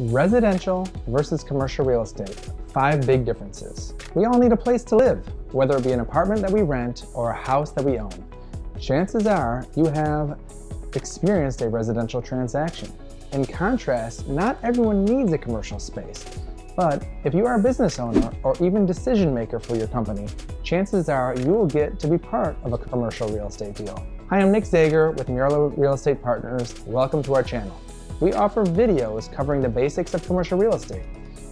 Residential versus commercial real estate. Five big differences. We all need a place to live, whether it be an apartment that we rent or a house that we own. Chances are you have experienced a residential transaction. In contrast, not everyone needs a commercial space. But if you are a business owner or even decision maker for your company, chances are you will get to be part of a commercial real estate deal. Hi, I'm Nick Zager with Mirlo Real Estate Partners. Welcome to our channel we offer videos covering the basics of commercial real estate.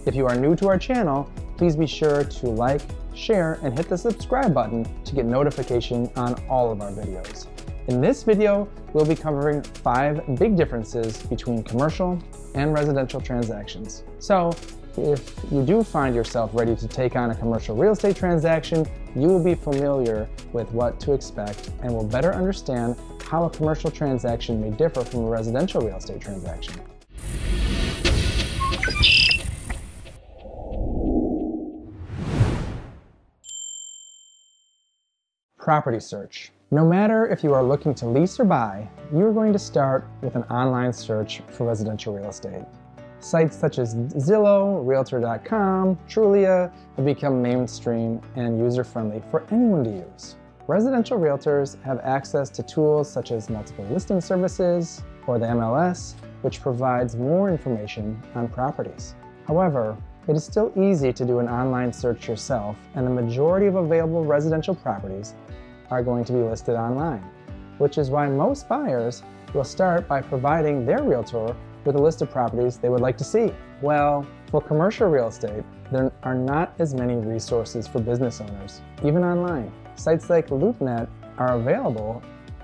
If you are new to our channel, please be sure to like, share, and hit the subscribe button to get notification on all of our videos. In this video, we'll be covering five big differences between commercial and residential transactions. So if you do find yourself ready to take on a commercial real estate transaction, you will be familiar with what to expect and will better understand how a commercial transaction may differ from a residential real estate transaction. Property search. No matter if you are looking to lease or buy, you are going to start with an online search for residential real estate. Sites such as Zillow, Realtor.com, Trulia have become mainstream and user-friendly for anyone to use. Residential realtors have access to tools such as multiple listing services or the MLS, which provides more information on properties. However, it is still easy to do an online search yourself, and the majority of available residential properties are going to be listed online, which is why most buyers will start by providing their realtor with a list of properties they would like to see. Well, for commercial real estate, there are not as many resources for business owners, even online. Sites like LoopNet are available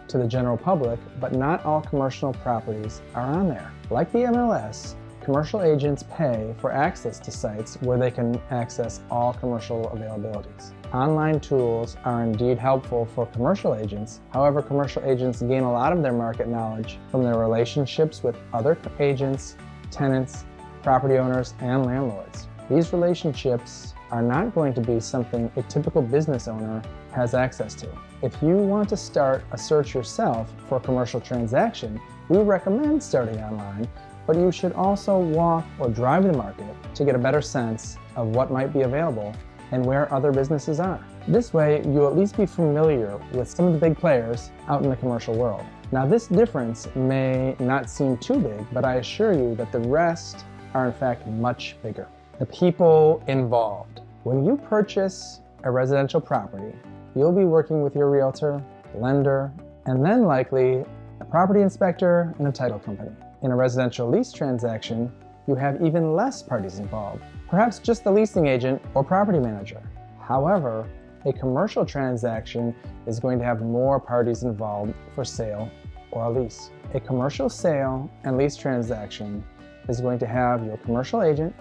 to the general public, but not all commercial properties are on there. Like the MLS, commercial agents pay for access to sites where they can access all commercial availabilities. Online tools are indeed helpful for commercial agents. However, commercial agents gain a lot of their market knowledge from their relationships with other agents, tenants, property owners, and landlords. These relationships are not going to be something a typical business owner has access to. If you want to start a search yourself for a commercial transaction, we recommend starting online, but you should also walk or drive the market to get a better sense of what might be available and where other businesses are. This way, you'll at least be familiar with some of the big players out in the commercial world. Now, this difference may not seem too big, but I assure you that the rest are in fact much bigger. The people involved. When you purchase a residential property, you'll be working with your realtor, lender, and then likely a property inspector and a title company. In a residential lease transaction, you have even less parties involved perhaps just the leasing agent or property manager. However, a commercial transaction is going to have more parties involved for sale or a lease. A commercial sale and lease transaction is going to have your commercial agent,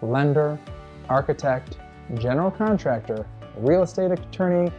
lender, architect, general contractor, real estate attorney,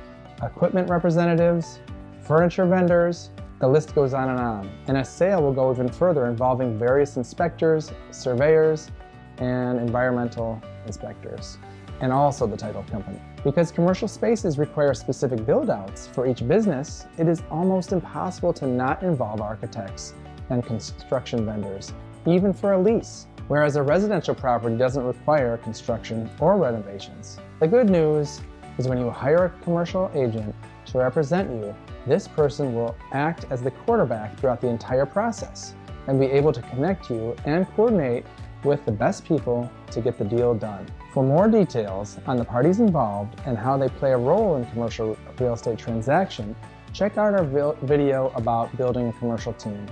equipment representatives, furniture vendors, the list goes on and on. And a sale will go even further involving various inspectors, surveyors, and environmental inspectors, and also the title company. Because commercial spaces require specific build-outs for each business, it is almost impossible to not involve architects and construction vendors, even for a lease, whereas a residential property doesn't require construction or renovations. The good news is when you hire a commercial agent to represent you, this person will act as the quarterback throughout the entire process and be able to connect you and coordinate with the best people to get the deal done. For more details on the parties involved and how they play a role in commercial real estate transaction, check out our video about building a commercial team.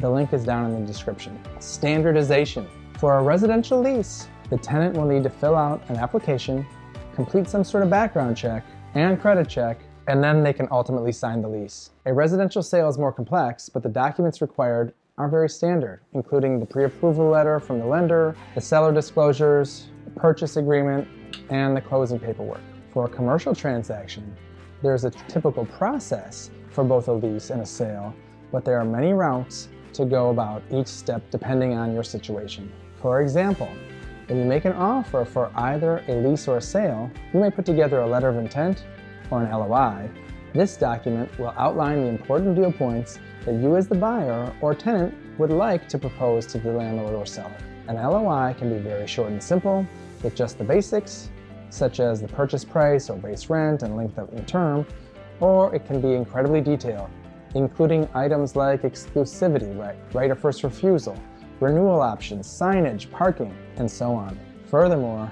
The link is down in the description. Standardization. For a residential lease, the tenant will need to fill out an application, complete some sort of background check and credit check, and then they can ultimately sign the lease. A residential sale is more complex, but the documents required are very standard, including the pre-approval letter from the lender, the seller disclosures, the purchase agreement, and the closing paperwork. For a commercial transaction, there's a typical process for both a lease and a sale, but there are many routes to go about each step depending on your situation. For example, if you make an offer for either a lease or a sale, you may put together a letter of intent or an LOI. This document will outline the important deal points that you as the buyer or tenant would like to propose to the landlord or seller. An LOI can be very short and simple, with just the basics, such as the purchase price or base rent and length of term, or it can be incredibly detailed, including items like exclusivity right, right of first refusal, renewal options, signage, parking, and so on. Furthermore,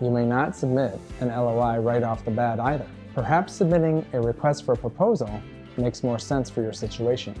you may not submit an LOI right off the bat either. Perhaps submitting a request for a proposal makes more sense for your situation.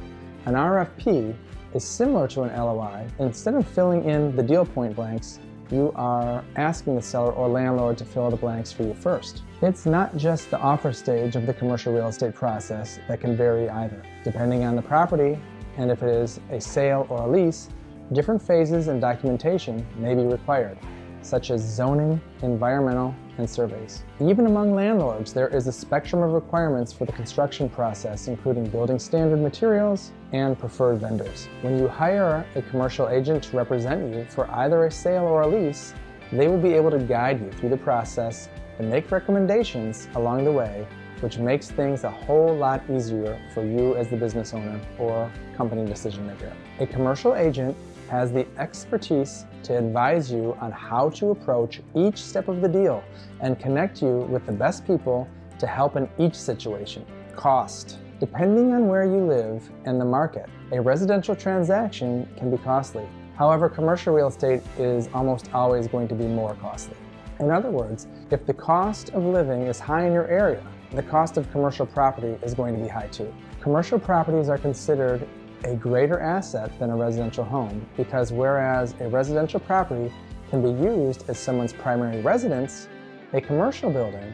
An RFP is similar to an LOI. Instead of filling in the deal point blanks, you are asking the seller or landlord to fill the blanks for you first. It's not just the offer stage of the commercial real estate process that can vary either. Depending on the property and if it is a sale or a lease, different phases and documentation may be required, such as zoning, environmental, and surveys. Even among landlords, there is a spectrum of requirements for the construction process, including building standard materials and preferred vendors. When you hire a commercial agent to represent you for either a sale or a lease, they will be able to guide you through the process and make recommendations along the way, which makes things a whole lot easier for you as the business owner or company decision maker. A commercial agent has the expertise to advise you on how to approach each step of the deal and connect you with the best people to help in each situation. Cost. Depending on where you live and the market, a residential transaction can be costly. However, commercial real estate is almost always going to be more costly. In other words, if the cost of living is high in your area, the cost of commercial property is going to be high too. Commercial properties are considered a greater asset than a residential home because whereas a residential property can be used as someone's primary residence, a commercial building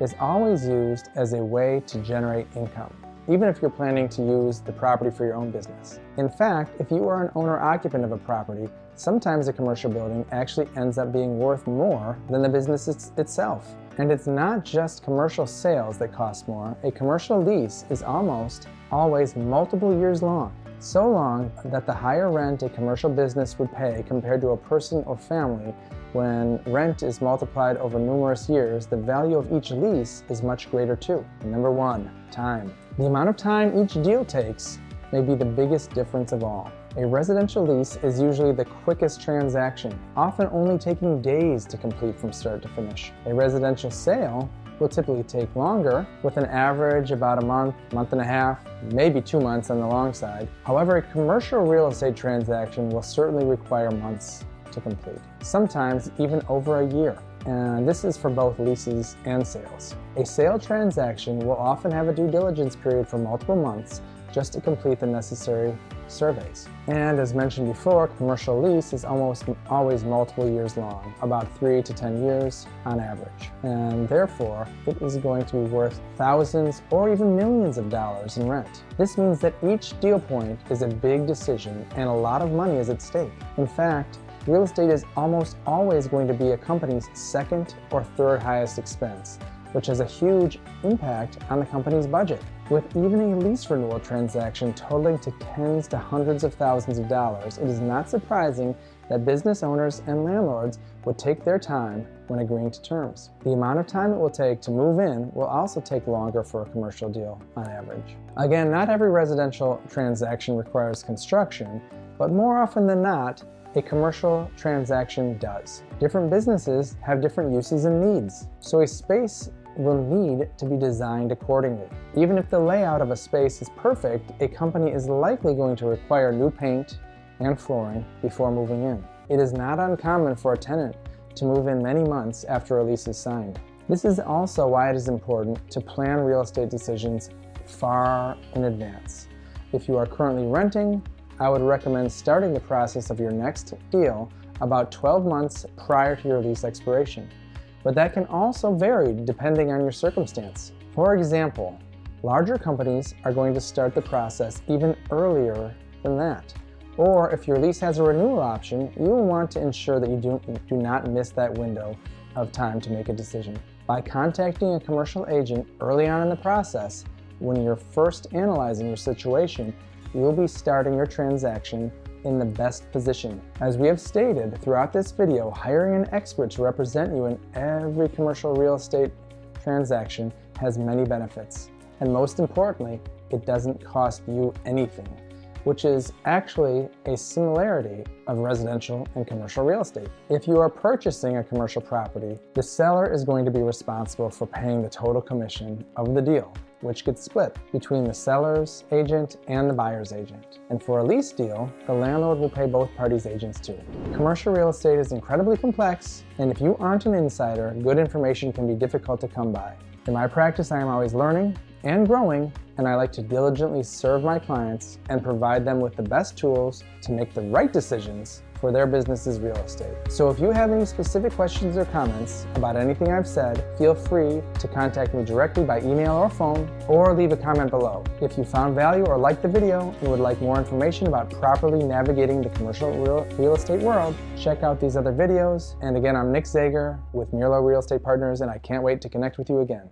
is always used as a way to generate income, even if you're planning to use the property for your own business. In fact, if you are an owner-occupant of a property, sometimes a commercial building actually ends up being worth more than the business itself. And it's not just commercial sales that cost more. A commercial lease is almost always multiple years long so long that the higher rent a commercial business would pay compared to a person or family when rent is multiplied over numerous years, the value of each lease is much greater too. Number one, time. The amount of time each deal takes may be the biggest difference of all. A residential lease is usually the quickest transaction, often only taking days to complete from start to finish. A residential sale will typically take longer, with an average about a month, month and a half, maybe two months on the long side. However, a commercial real estate transaction will certainly require months to complete, sometimes even over a year. And this is for both leases and sales. A sale transaction will often have a due diligence period for multiple months just to complete the necessary surveys. And as mentioned before, commercial lease is almost always multiple years long, about three to 10 years on average. And therefore, it is going to be worth thousands or even millions of dollars in rent. This means that each deal point is a big decision and a lot of money is at stake. In fact, real estate is almost always going to be a company's second or third highest expense, which has a huge impact on the company's budget. With even a lease renewal transaction totaling to tens to hundreds of thousands of dollars, it is not surprising that business owners and landlords would take their time when agreeing to terms. The amount of time it will take to move in will also take longer for a commercial deal on average. Again, not every residential transaction requires construction, but more often than not, a commercial transaction does. Different businesses have different uses and needs, so a space will need to be designed accordingly. Even if the layout of a space is perfect, a company is likely going to require new paint and flooring before moving in. It is not uncommon for a tenant to move in many months after a lease is signed. This is also why it is important to plan real estate decisions far in advance. If you are currently renting, I would recommend starting the process of your next deal about 12 months prior to your lease expiration but that can also vary depending on your circumstance. For example, larger companies are going to start the process even earlier than that. Or if your lease has a renewal option, you will want to ensure that you do, do not miss that window of time to make a decision. By contacting a commercial agent early on in the process, when you're first analyzing your situation, you will be starting your transaction in the best position. As we have stated throughout this video, hiring an expert to represent you in every commercial real estate transaction has many benefits. And most importantly, it doesn't cost you anything. which is actually a similarity of residential and commercial real estate. If you are purchasing a commercial property, the seller is going to be responsible for paying the total commission of the deal which gets split between the seller's agent and the buyer's agent. And for a lease deal, the landlord will pay both parties' agents too. Commercial real estate is incredibly complex, and if you aren't an insider, good information can be difficult to come by. In my practice, I am always learning and growing, and I like to diligently serve my clients and provide them with the best tools to make the right decisions for their business's real estate. So if you have any specific questions or comments about anything I've said, feel free to contact me directly by email or phone, or leave a comment below. If you found value or liked the video and would like more information about properly navigating the commercial real, estate world, check out these other videos. And again, I'm Nick Zager with Mirlo Real Estate Partners, and I can't wait to connect with you again.